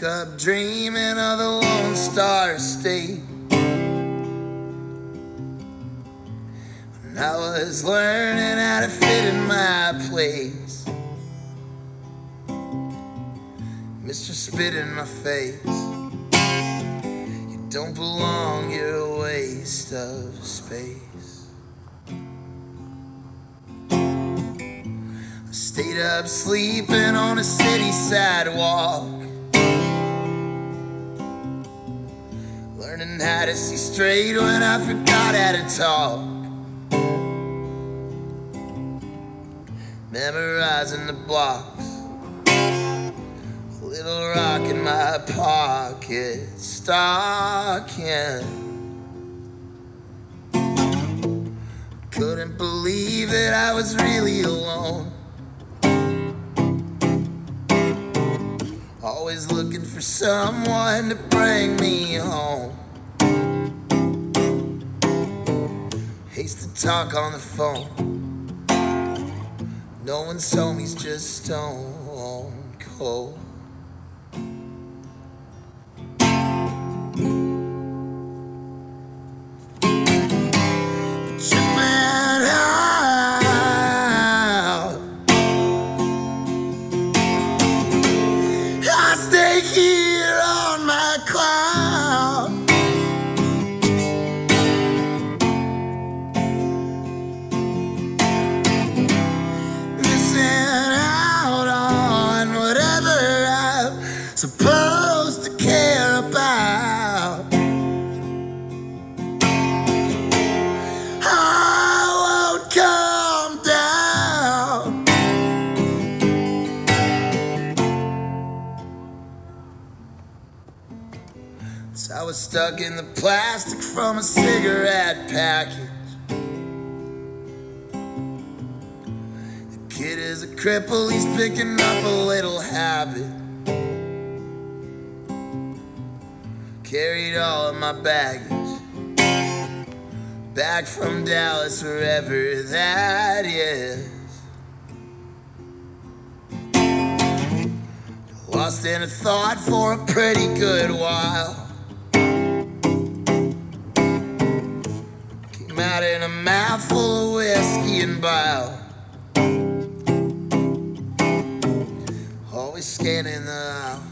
Woke up dreaming of the Lone Star State. When I was learning how to fit in my place. Mr. Spit in my face. You don't belong, you're a waste of space. I stayed up sleeping on a city sidewalk. Learning how to see straight when I forgot how to talk. Memorizing the blocks. A little rock in my pocket. Stocking. Couldn't believe that I was really alone. Always looking for someone to bring me home. Talk on the phone. No one saw me's just stone cold. Stay here I was stuck in the plastic from a cigarette package. The kid is a cripple, he's picking up a little habit. Carried all of my baggage back from Dallas, wherever that is. Lost in a thought for a pretty good while. Out in a mouthful of whiskey and bile. Always scanning the house.